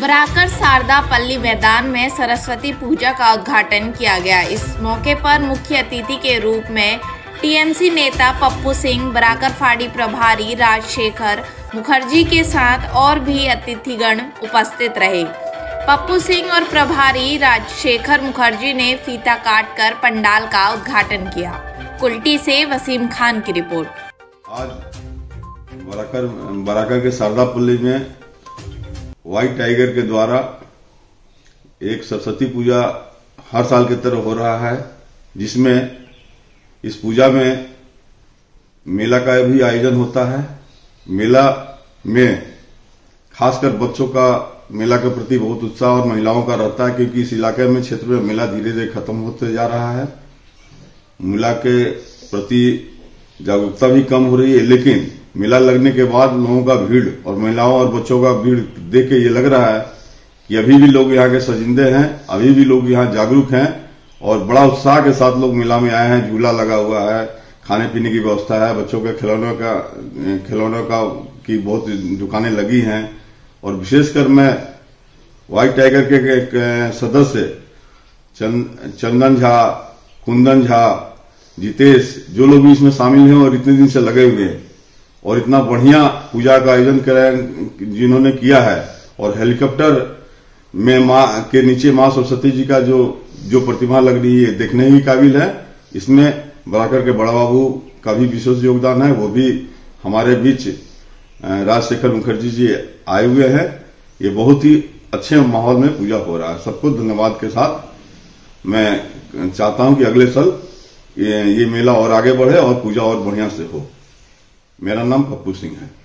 बराकर शारदा पल्ली मैदान में सरस्वती पूजा का उद्घाटन किया गया। इस मौके पर मुख्य अतिथि के रूप में टीएमसी नेता पप्पू सिंह, बराकर फाड़ी प्रभारी राजशेखर मुखर्जी के साथ और भी अतिथिगण उपस्थित रहे। पप्पू सिंह और प्रभारी राजशेखर मुखर्जी ने फीता काटकर पंडाल का उद्घाटन किया। कुल्टी से वसीम खान की रिपोर्ट। आज बराकर बराकर के शारदा शारदापल्ली में व्हाइट टाइगर के द्वारा एक सरस्वती पूजा हर साल की तरह हो रहा है, जिसमें इस पूजा में मेला का भी आयोजन होता है। मेला में खासकर बच्चों का मेला के प्रति बहुत उत्साह और महिलाओं का रहता है, क्योंकि इस इलाके में क्षेत्र में मेला धीरे धीरे खत्म होते जा रहा है। मेला के प्रति जागरूकता भी कम हो रही है, लेकिन मेला लगने के बाद लोगों का भीड़ और महिलाओं और बच्चों का भीड़ देख के ये लग रहा है कि अभी भी लोग यहाँ के सजिंदे हैं, अभी भी लोग यहाँ जागरूक हैं और बड़ा उत्साह के साथ लोग मेला में आए हैं, झूला लगा हुआ है खाने पीने की व्यवस्था है, बच्चों के खिलौनों का खिलौनों का की बहुत दुकानें लगी हैं और विशेषकर मैं व्हाइट टाइगर के एक सदस्य चंदन झा, कुंदन झा, जितेश, जो लोग भी इसमें शामिल हैं और इतने दिन से लगे हुए हैं। और इतना बढ़िया पूजा का आयोजन करें जिन्होंने किया है। और हेलीकॉप्टर में माँ के नीचे माँ सरस्वती जी का जो जो प्रतिमा लग रही है देखने ही काबिल है। इसमें बराकर के बड़ा बाबू का भी विशेष योगदान है। वो भी हमारे बीच राजशेखर मुखर्जी जी आए हुए हैं। ये बहुत ही अच्छे माहौल में पूजा हो रहा है। सबको धन्यवाद के साथ मैं चाहता हूँ कि अगले साल ये, ये मेला और आगे बढ़े और पूजा और बढ़िया से हो। मेरा नाम पप्पू सिंह है।